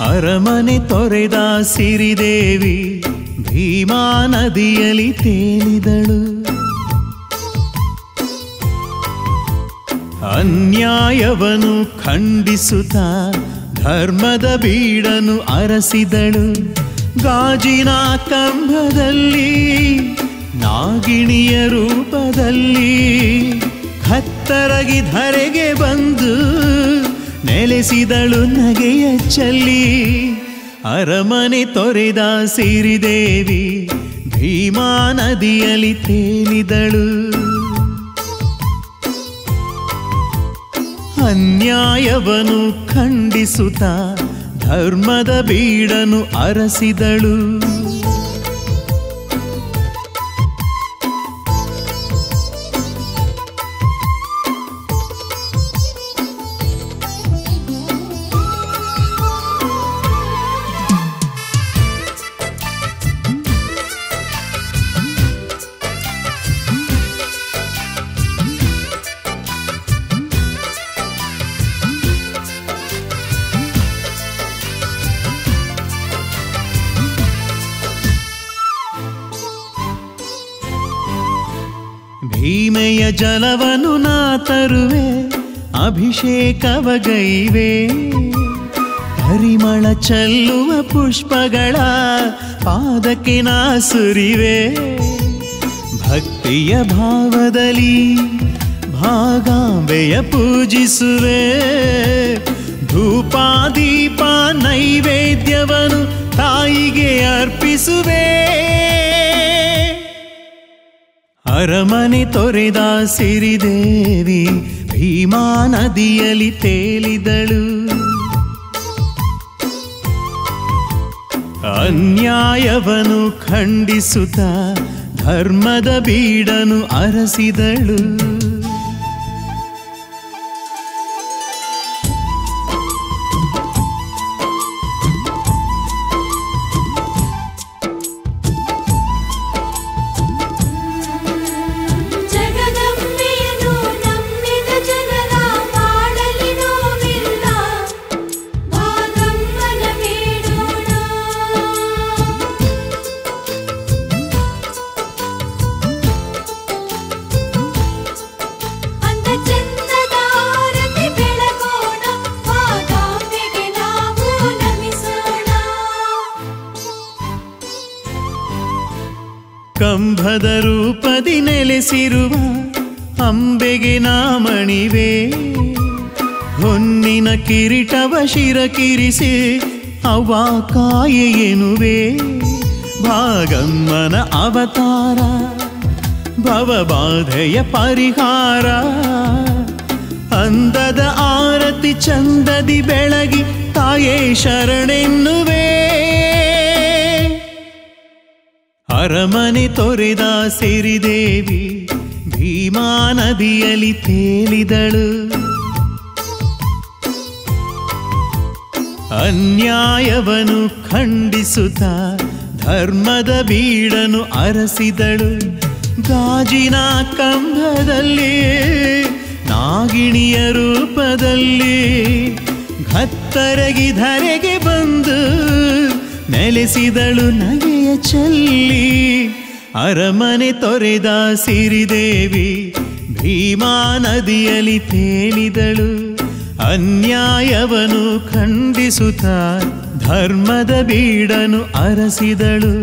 ಅರಮನೆ ತೊರೆದ ಸಿರಿದೇವಿ ಭೀಮಾ ನದಿಯಲ್ಲಿ ತೇಲಿದಳು. ಅನ್ಯಾಯವನು ಖಂಡಿಸುತ್ತ ಧರ್ಮದ ಬೀಡನು ಅರಸಿದಳು. ಗಾಜಿನ ಕಂಬದಲ್ಲಿ ನಾಗಿಣಿಯ ರೂಪದಲ್ಲಿ ಹತ್ತರಗಿ ಧರೆಗೆ ಬಂದು ನೆಲೆಸಿದಳು ನಗೆಯ ಚಲ್ಲಿ. ಅರಮನೆ ತೊರೆದ ಸಿರಿದೇವಿ ಭೀಮಾ ನದಿಯಲ್ಲಿ ತೇಲಿದಳು. ಅನ್ಯಾಯವನು ಖಂಡಿಸುತ್ತ ಧರ್ಮದ ಬೀಡನು ಅರಸಿದಳು. ಭೀಮೆಯ ಜಲವನು ನಾ ತರುವೆ ಅಭಿಷೇಕವಗೈವೆ ಪರಿಮಳ ಚೆಲ್ಲುವ ಪುಷ್ಪಗಳ ಪಾದಕ್ಕೆ ನಾ ಸುರಿವೆ. ಭಕ್ತಿಯ ಭಾವದಲ್ಲಿ ಭಾಗಾಂಬೆಯ ಪೂಜಿಸುವೆ. ಧೂಪ ದೀಪ ನೈವೇದ್ಯವನ್ನು ತಾಯಿಗೆ ಅರ್ಪಿಸುವೆ. ಅರಮನೆ ತೊರೆದ ಸಿರಿದೇವಿ ಭೀಮಾ ನದಿಯಲ್ಲಿ ತೇಲಿದಳು. ಅನ್ಯಾಯವನು ಖಂಡಿಸುತ್ತ ಧರ್ಮದ ಬೀಡನು ಅರಸಿದಳು. ಕಂಬದ ರೂಪದಿ ನೆಲೆಸಿರುವ ಅಂಬೆಗೆ ನಾಮಣಿವೆ. ಹೊನ್ನಿನ ಕಿರೀಟವ ಶಿರಕಿರಿಸಿ ಅವ ಕಾಯೆಯೇನುವೆ ಭಾಗಮ್ಮನ ಅವತಾರ, ಭವಬಾಧೆಯ ಪರಿಹಾರ. ಅಂದದ ಆರತಿ ಚಂದದಿ ಬೆಳಗಿ ತಾಯೇ ಶರಣೆನ್ನುವೆ. ಅರಮನೆ ತೊರೆದ ಸಿರಿದೇವಿ, ಭೀಮಾ ನದಿಯಲ್ಲಿ ತೇಲಿದಳು. ಅನ್ಯಾಯವನ್ನು ಖಂಡಿಸುತ್ತ ಧರ್ಮದ ಬೀಡನು ಅರಸಿದಳು. ಗಾಜಿನ ಕಂಬದಲ್ಲಿ, ನಾಗಿಣಿಯ ರೂಪದಲ್ಲಿ ಧರೆಗೆ ಬಂದು ನೆಲೆಸಿದಳು ನಗೆಯ ಚಲ್ಲಿ ಅರಮನೆ ತೊರೆದ ಸಿರಿದೇವಿ ಭೀಮಾ ನದಿಯಲ್ಲಿ ತೇಲಿದಳು. ಅನ್ಯಾಯವನು ಖಂಡಿಸುತ್ತ ಧರ್ಮದ ಬೀಡನು ಅರಸಿದಳು.